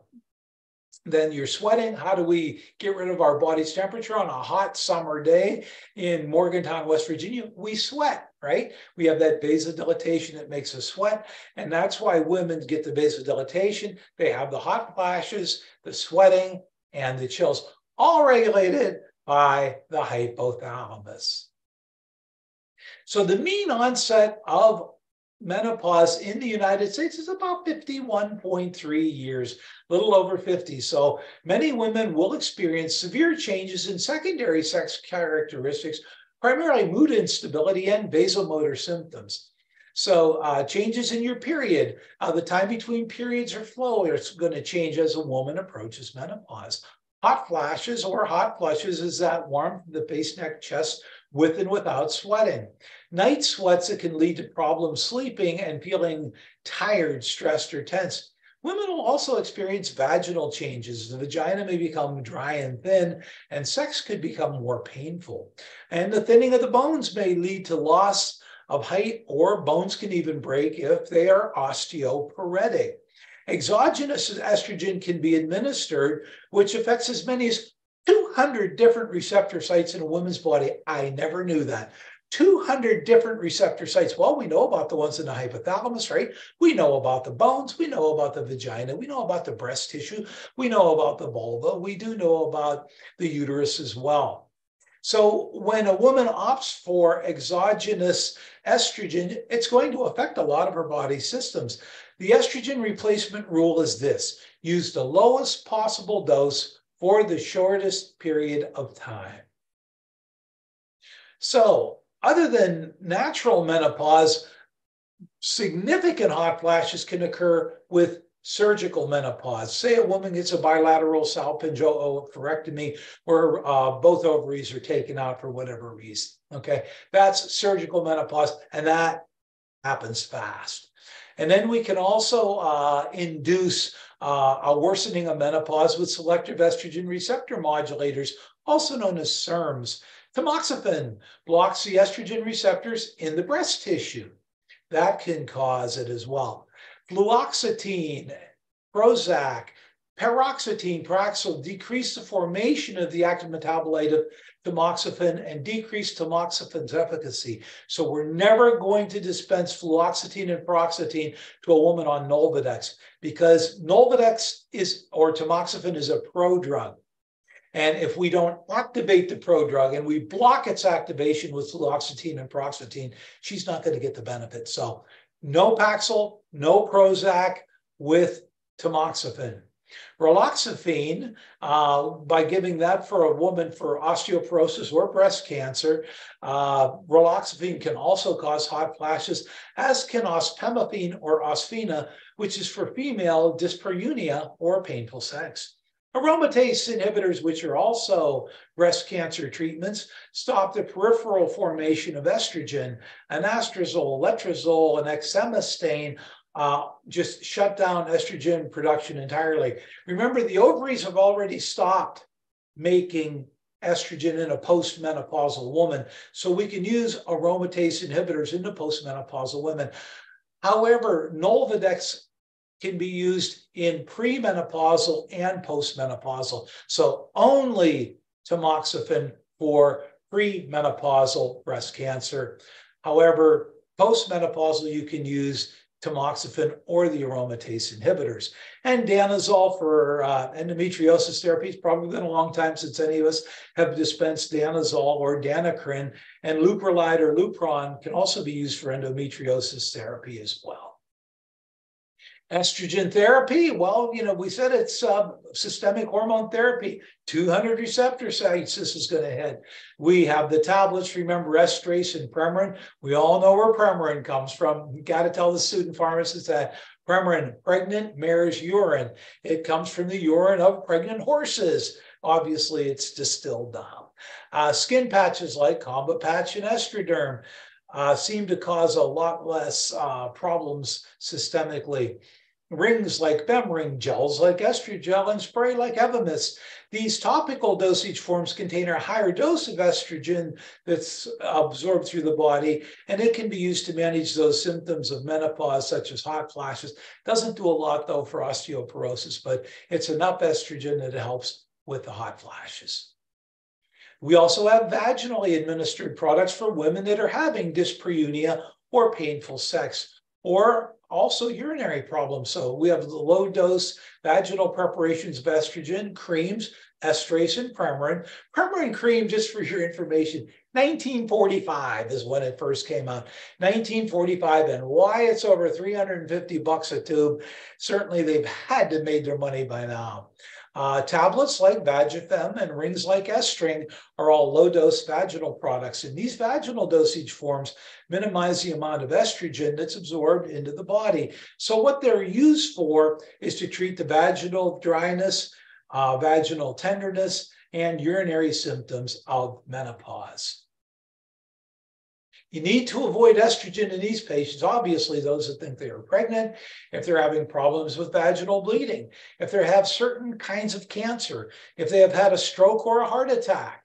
then you're sweating. How do we get rid of our body's temperature on a hot summer day in Morgantown, West Virginia? We sweat, right? We have that vasodilatation that makes us sweat. And that's why women get the vasodilatation. They have the hot flashes, the sweating, and the chills, all regulated by the hypothalamus. So the mean onset of menopause in the United States is about 51.3 years, little over 50. So many women will experience severe changes in secondary sex characteristics, primarily mood instability and vasomotor symptoms. So uh, changes in your period, uh, the time between periods or flow is going to change as a woman approaches menopause. Hot flashes or hot flushes is that warmth the base neck chest with and without sweating. Night sweats that can lead to problems sleeping and feeling tired, stressed, or tense. Women will also experience vaginal changes. The vagina may become dry and thin, and sex could become more painful. And the thinning of the bones may lead to loss of height, or bones can even break if they are osteoporotic. Exogenous estrogen can be administered, which affects as many as 200 different receptor sites in a woman's body. I never knew that. 200 different receptor sites. Well, we know about the ones in the hypothalamus, right? We know about the bones. We know about the vagina. We know about the breast tissue. We know about the vulva. We do know about the uterus as well. So when a woman opts for exogenous estrogen, it's going to affect a lot of her body systems. The estrogen replacement rule is this use the lowest possible dose for the shortest period of time. So, other than natural menopause, significant hot flashes can occur with surgical menopause. Say a woman gets a bilateral salpingo-oophorectomy where uh, both ovaries are taken out for whatever reason. Okay, that's surgical menopause, and that happens fast. And then we can also uh, induce uh, a worsening of menopause with selective estrogen receptor modulators, also known as SERMs. Tamoxifen blocks the estrogen receptors in the breast tissue. That can cause it as well. Fluoxetine, Prozac, paroxetine, Paxil decrease the formation of the active metabolite of tamoxifen and decrease tamoxifen's efficacy. So we're never going to dispense fluoxetine and paroxetine to a woman on Nolvadex because Nolvadex is, or tamoxifen is a prodrug. And if we don't activate the prodrug and we block its activation with fluoxetine and paroxetine, she's not going to get the benefit. So no Paxil, no Prozac with tamoxifen. Raloxifene, uh, by giving that for a woman for osteoporosis or breast cancer, uh, raloxifene can also cause hot flashes, as can ospemifene or osphena, which is for female dyspareunia or painful sex. Aromatase inhibitors, which are also breast cancer treatments, stop the peripheral formation of estrogen. Anastrozole, letrozole, and exemestane uh, just shut down estrogen production entirely. Remember, the ovaries have already stopped making estrogen in a postmenopausal woman, so we can use aromatase inhibitors in the postmenopausal women. However, Nolvadex can be used in premenopausal and postmenopausal. So only tamoxifen for premenopausal breast cancer. However, postmenopausal, you can use tamoxifen or the aromatase inhibitors. And danazol for uh, endometriosis therapy. It's probably been a long time since any of us have dispensed danazol or Danocrine. And leuprolide or Lupron can also be used for endometriosis therapy as well. Estrogen therapy, well, you know, we said it's uh, systemic hormone therapy. 200 receptor sites this is going to hit. We have the tablets, remember Estrace and Premarin. We all know where Premarin comes from. Got to tell the student pharmacist that Premarin, pregnant mare's urine. It comes from the urine of pregnant horses. Obviously, it's distilled down. Uh, skin patches like CombiPatch and Estraderm uh, seem to cause a lot less uh, problems systemically. Rings like Femring, gels like Estrogel, and spray like Evamist. These topical dosage forms contain a higher dose of estrogen that's absorbed through the body, and it can be used to manage those symptoms of menopause, such as hot flashes. Doesn't do a lot, though, for osteoporosis, but it's enough estrogen that it helps with the hot flashes. We also have vaginally administered products for women that are having dyspareunia or painful sex, or also urinary problems. So we have the low dose vaginal preparations of estrogen, creams, estrace, and Premarin. Premarin cream, just for your information, 1945 is when it first came out. 1945, and why it's over 350 bucks a tube. Certainly they've had to made their money by now. Uh, tablets like Vagifem and rings like Estring are all low dose vaginal products. And these vaginal dosage forms minimize the amount of estrogen that's absorbed into the body. So, what they're used for is to treat the vaginal dryness, uh, vaginal tenderness, and urinary symptoms of menopause. You need to avoid estrogen in these patients. Obviously, those that think they are pregnant, if they're having problems with vaginal bleeding, if they have certain kinds of cancer, if they have had a stroke or a heart attack.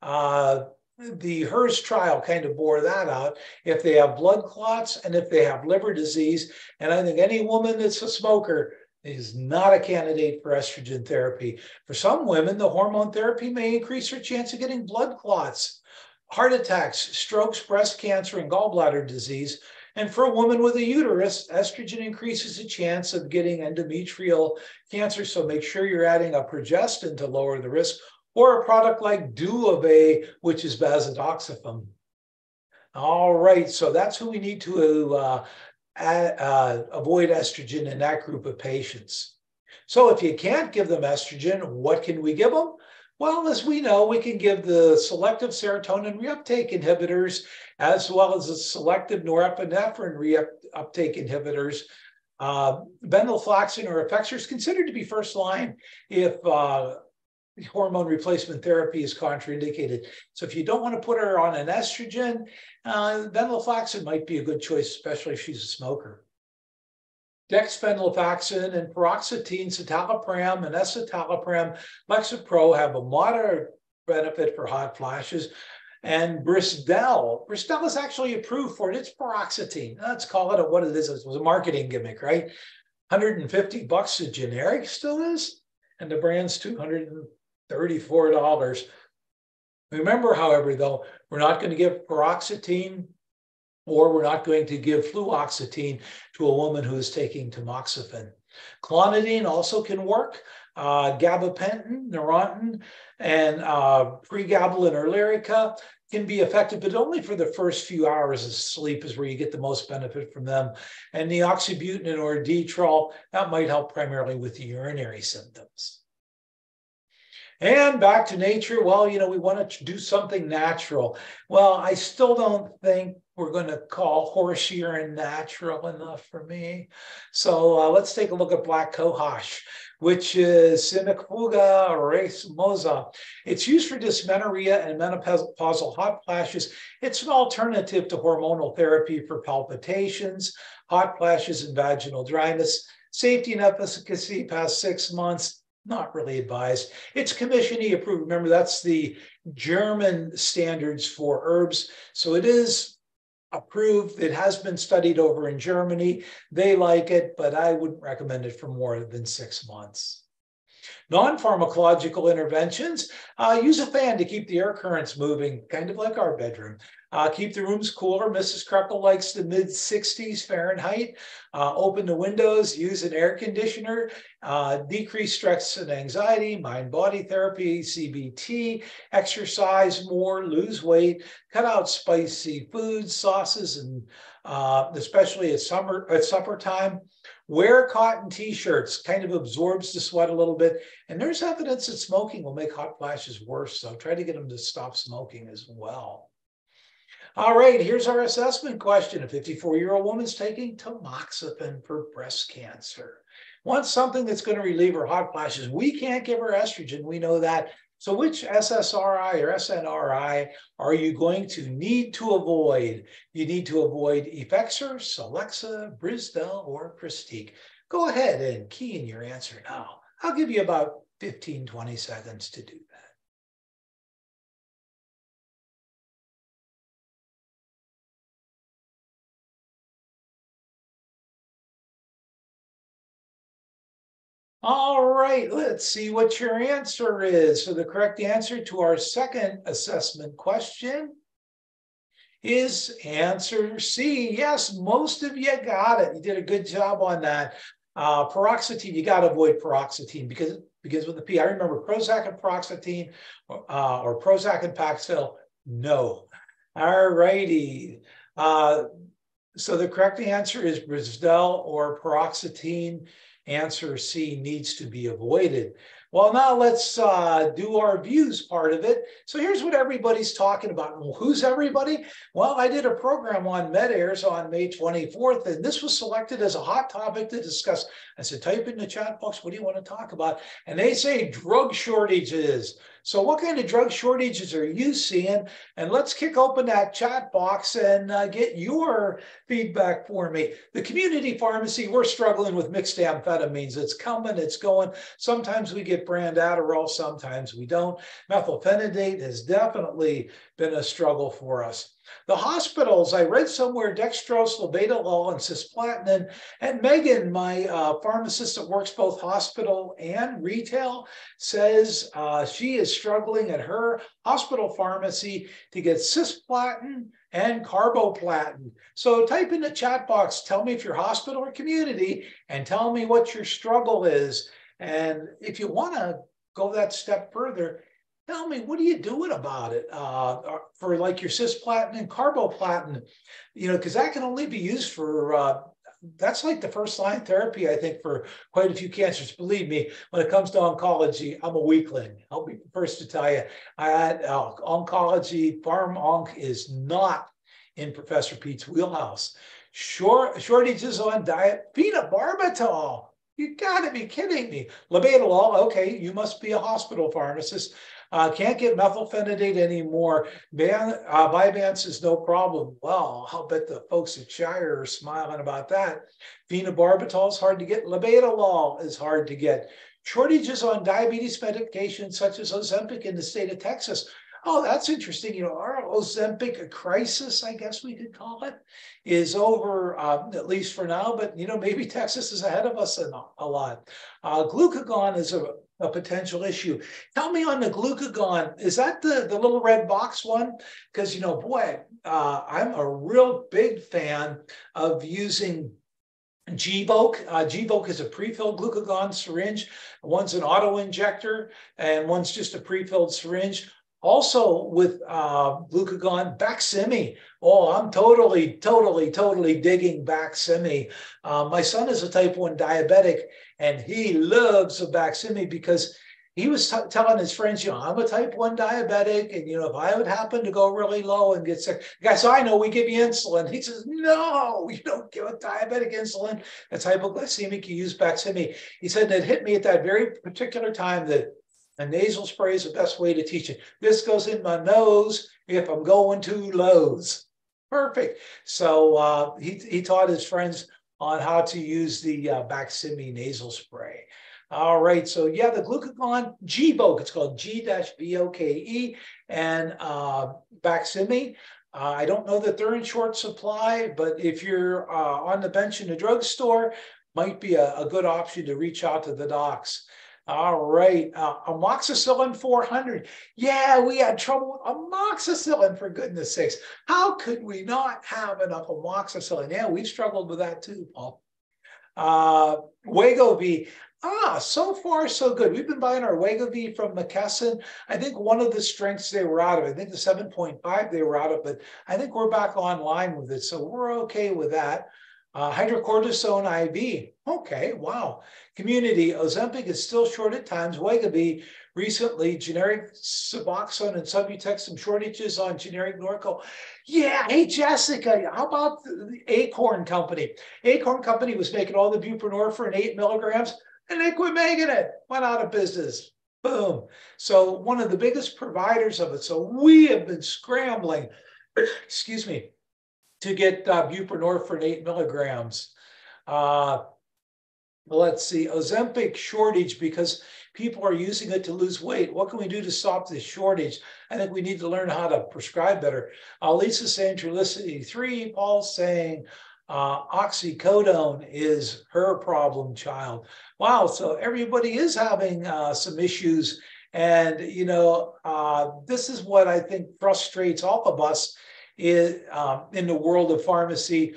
Uh, the HERS trial kind of bore that out. If they have blood clots and if they have liver disease, and I think any woman that's a smoker is not a candidate for estrogen therapy. For some women, the hormone therapy may increase their chance of getting blood clots heart attacks, strokes, breast cancer, and gallbladder disease. And for a woman with a uterus, estrogen increases the chance of getting endometrial cancer. So make sure you're adding a progestin to lower the risk, or a product like Duavee, which is bazedoxifene. All right, so that's who we need to uh, add, uh, avoid estrogen in that group of patients. So if you can't give them estrogen, what can we give them? Well, as we know, we can give the selective serotonin reuptake inhibitors as well as the selective norepinephrine reuptake inhibitors. Uh, venlafaxine or Effexor is considered to be first line if uh, hormone replacement therapy is contraindicated. So if you don't want to put her on an estrogen, uh, venlafaxine might be a good choice, especially if she's a smoker. Dexvenlafaxine and paroxetine, citalopram, and escitalopram, Lexapro have a moderate benefit for hot flashes. And Brisdelle, Brisdelle is actually approved for it. It's paroxetine. Let's call it a, what it is. It was a marketing gimmick, right? 150 bucks a generic still is, and the brand's $234. Remember, however, though, we're not going to give paroxetine or we're not going to give fluoxetine to a woman who is taking tamoxifen. Clonidine also can work. Uh, gabapentin, Neurontin, and uh, pregabalin or Lyrica can be effective, but only for the first few hours of sleep is where you get the most benefit from them. And the oxybutynin or Detrol, that might help primarily with the urinary symptoms. And back to nature. Well, you know, we want to do something natural. Well, I still don't think we're going to call horse urine natural enough for me. So uh, let's take a look at black cohosh, which is Cimicifuga racemosa. It's used for dysmenorrhea and menopausal hot flashes. It's an alternative to hormonal therapy for palpitations, hot flashes, and vaginal dryness. Safety and efficacy past six months, not really advised. It's Commission E approved. Remember, that's the German standards for herbs. So it is approved. It has been studied over in Germany. They like it, but I wouldn't recommend it for more than six months. Non-pharmacological interventions, uh, use a fan to keep the air currents moving, kind of like our bedroom. Uh, keep the rooms cooler. Mrs. Kreckel likes the mid 60s Fahrenheit. Uh, open the windows, use an air conditioner, uh, decrease stress and anxiety, mind body therapy, CBT, exercise more, lose weight, cut out spicy foods, sauces, and uh, especially at summer at supper time. Wear cotton t-shirts, kind of absorbs the sweat a little bit. And there's evidence that smoking will make hot flashes worse. So try to get them to stop smoking as well. All right, here's our assessment question. A 54 year old woman's taking tamoxifen for breast cancer. Wants something that's going to relieve her hot flashes. We can't give her estrogen. We know that. So, which SSRI or SNRI are you going to need to avoid? You need to avoid Effexor, Celexa, Brisdelle, or Pristiq. Go ahead and key in your answer now. I'll give you about 15, 20 seconds to do that. All right, let's see what your answer is. So the correct answer to our second assessment question is answer C. Yes, most of you got it. You did a good job on that. Uh, paroxetine, you got to avoid paroxetine because it begins with the P. I remember Prozac and paroxetine uh, or Prozac and Paxil. No. All righty. Uh, so the correct answer is Brisdelle or paroxetine. Answer C needs to be avoided. Well, now let's uh, do our views part of it. So here's what everybody's talking about. Well, who's everybody? Well, I did a program on MedAirs on May 24th, and this was selected as a hot topic to discuss. I said, type in the chat box, what do you want to talk about? And they say drug shortages. So what kind of drug shortages are you seeing? And let's kick open that chat box and uh, get your feedback for me. The community pharmacy, we're struggling with mixed amphetamines. It's coming, it's going. Sometimes we get brand Adderall, sometimes we don't. Methylphenidate has definitely been a struggle for us. The hospitals, I read somewhere dextrose, labetalol, and cisplatin. And Megan, my uh, pharmacist that works both hospital and retail, says uh, she is struggling at her hospital pharmacy to get cisplatin and carboplatin. So type in the chat box, tell me if you're hospital or community, and tell me what your struggle is. And if you want to go that step further, tell me what are you doing about it uh, for like your cisplatin and carboplatin? You know because that can only be used for uh, that's like the first line therapy i think for quite a few cancers. Believe me when it comes to oncology i'm a weakling. I'll be the first to tell you i uh, oncology pharm onc is not in professor pete's wheelhouse. Short, shortages on diet phenobarbital you got to be kidding me. Labetalol, okay, you must be a hospital pharmacist. Uh, can't get methylphenidate anymore. Van, uh, Vyvanse is no problem. Well, I'll bet the folks at Shire are smiling about that. Phenobarbital is hard to get. Labetalol is hard to get. Shortages on diabetes medications such as Ozempic in the state of Texas. Oh, that's interesting. You know, our Ozempic crisis, I guess we could call it, is over, uh, at least for now. But, you know, maybe Texas is ahead of us a, a lot. Uh, glucagon is a a potential issue. Tell me on the glucagon, is that the, the little red box one? Because, you know, boy, uh, I'm a real big fan of using Gvoke. Uh, Gvoke is a pre-filled glucagon syringe. One's an auto injector and one's just a pre-filled syringe. Also with uh, glucagon, Baqsimi. Oh, I'm totally, totally, totally digging Baqsimi. Uh, my son is a type 1 diabetic and he loves a Baqsimi because he was t- telling his friends, you know, I'm a type 1 diabetic. And, you know, if I would happen to go really low and get sick, guys, I know we give you insulin. He says, no, you don't give a diabetic insulin. That's hypoglycemic. You use Baqsimi. He said, it hit me at that very particular time that a nasal spray is the best way to teach it. This goes in my nose if I'm going to Lowe's. Perfect. So uh, he, he taught his friends on how to use the uh, Baqsimi nasal spray. All right, so yeah, the glucagon Gvoke, it's called G-V-O-K-E, and uh, Baqsimi. Uh, I don't know that they're in short supply, but if you're uh, on the bench in the drugstore, might be a, a good option to reach out to the docs. All right, uh, amoxicillin 400. Yeah, we had trouble with amoxicillin for goodness sakes. How could we not have enough amoxicillin? Yeah, we struggled with that too, Paul. Uh, Wegovy. Ah, so far so good. We've been buying our Wegovy from McKesson. I think one of the strengths they were out of, I think the 7.5 they were out of, but I think we're back online with it. So we're okay with that. Uh, hydrocortisone IV. Okay, wow. Community, Ozempic is still short at times. Wegovy recently, generic Suboxone and Subutex, some shortages on generic Norco. Yeah, hey Jessica, how about the Acorn Company? Acorn Company was making all the buprenorphine eight milligrams, and they quit making it. Went out of business. Boom. So one of the biggest providers of it. So we have been scrambling. <coughs> Excuse me to get uh, buprenorphine eight milligrams. Uh, let's see, Ozempic shortage because people are using it to lose weight. What can we do to stop this shortage? I think we need to learn how to prescribe better. Uh, Lisa saying Trulicity 3, Paul saying uh, oxycodone is her problem child. Wow, so everybody is having uh, some issues. And, you know, uh, this is what I think frustrates all of us um, in the world of pharmacy